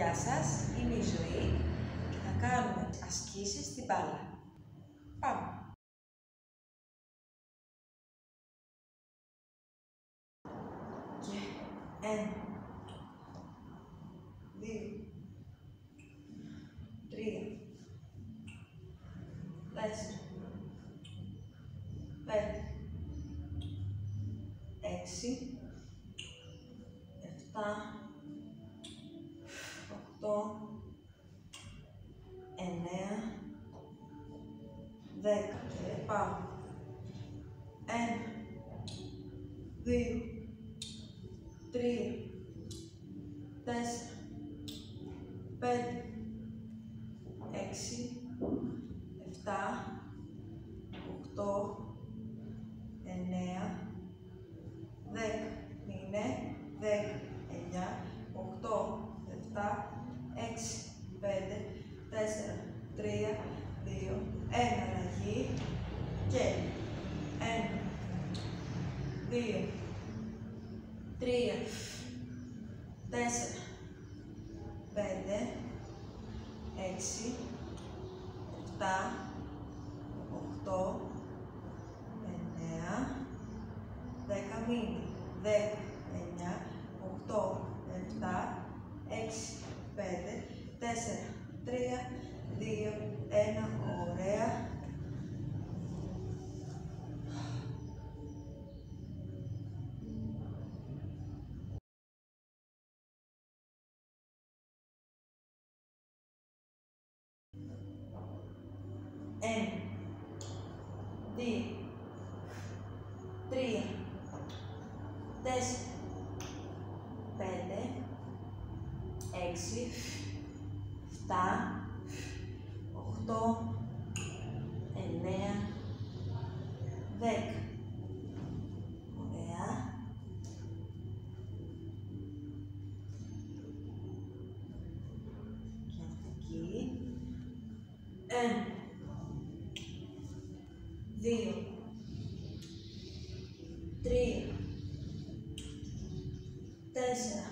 Γεια σας, είμαι η Ζωή και θα κάνουμε ασκήσεις στην μπάλα. Πάμε. Και ένα, δύο, τρία, τέσσερα, πέντε, έξι, εφτά, οκτώ, εννέα, δέκα. Και πάμε. Ένα, δύο, τρία, τέσσερα, πέντε, έξι, εφτά, οκτώ, εννέα, δέκα. Είναι δέκα, εννιά, οκτώ, εφτά, έξι, πέντε, τέσσερα, τρία, δύο, ένα, εί, έ, εν, δύο, τρία, τέσσερα, πέντε, έξι, οκτά, οκτώ, 9, δέκα μήνυμα δέκα. Ένα, δύο, τρία, τέσσερα, πέντε, έξι, εφτά, οκτώ, εννέα, δέκα. Ωραία. Και εκεί. Ένα, δύο, τρία, τέσσερα,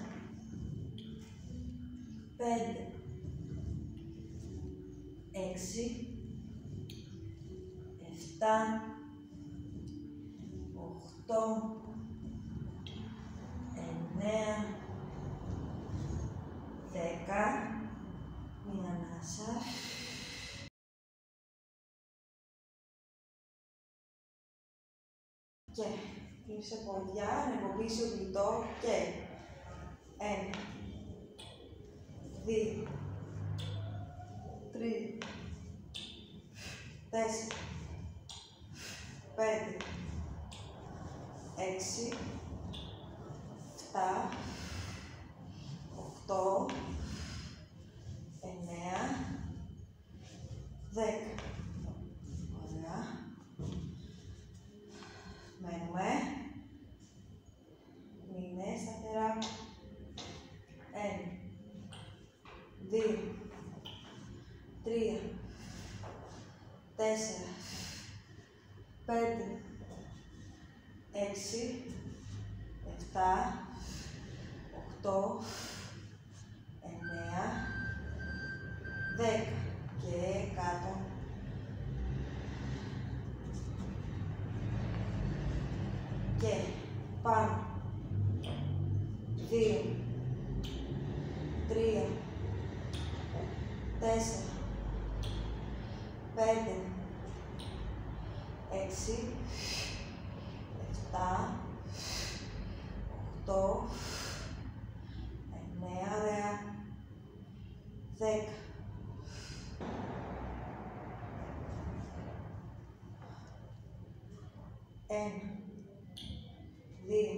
πέντε, έξι, εφτά, οχτώ, εννέα, δέκα, μία ανάσα. Και κλείσε ποδιά, ανεβοποιήσει γλιτό και ένα, δύο, τρία, τέσσερα, πέντε, έξι, εφτά, οκτώ, εννέα, δέκα. Ωραία. Μένουμε. Μείνε σταθερά. Ένα, δύο, τρία, τέσσερα, πέντε, έξι, εφτά, οκτώ, εννέα, δέκα και κάτω. Και πάνω. Δύο, τρία, τέσσερα, πέντε, έξι, εφτά, οκτώ, εννέα, ωραία, δέκα. Ένα, δύο,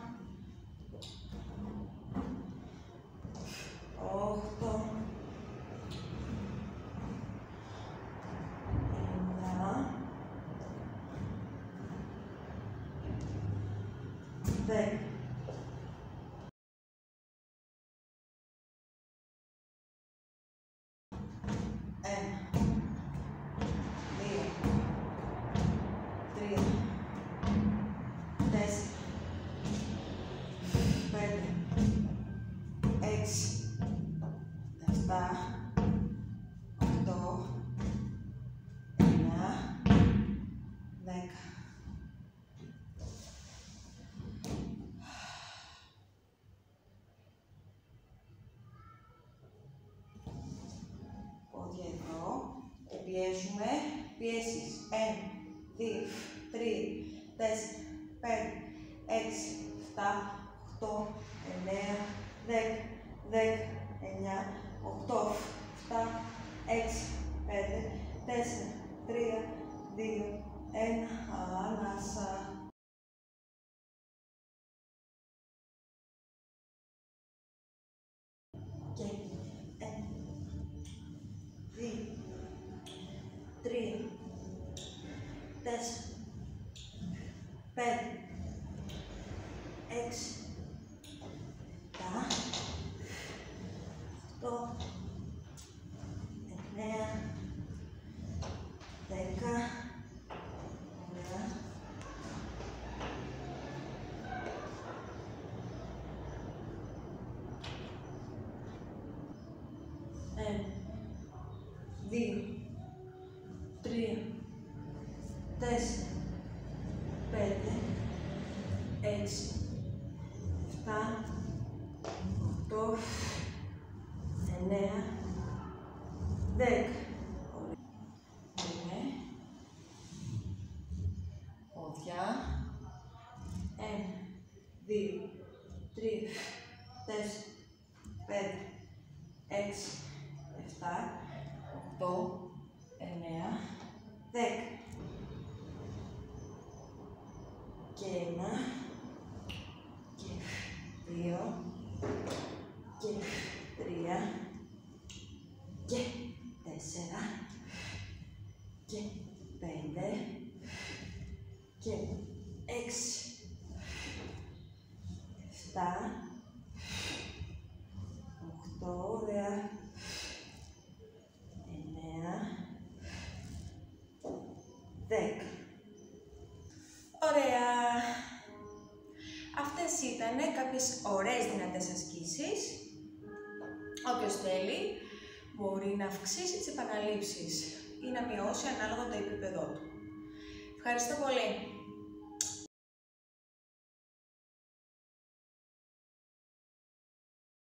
Ένα, Και πιέζουμε. Πιέσεις. Ένα, δύο, τρία, τέσσερα, πέντε, έξι, εφτά, οχτώ, εννέα, δέκα, δέκα, εννιά, οχτώ, εφτά, έξι, πέντε, τέσσερα, τρία, δύο, ένα, ανάσα. Τέσσερα, πέντε, έξι, επτά, οκτώ, εννέα, δέκα, ωραία. Ένα, δύο, τρία, τέσσερα, πέντε, έξι, εφτά, οκτώ, εννέα, δέκα. Είναι πόδια. Ένα, δύο, τρία, τέσσερα, πέντε, έξι, εφτά, οκτώ, εννέα, δέκα. Και ένα, και δύο, και τρία, και τέσσερα, και πέντε, και έξι, εφτά, Όποιος θέλει μπορεί να αυξήσει τις επαναλήψεις ή να μειώσει ανάλογα το επίπεδό του. Ευχαριστώ πολύ.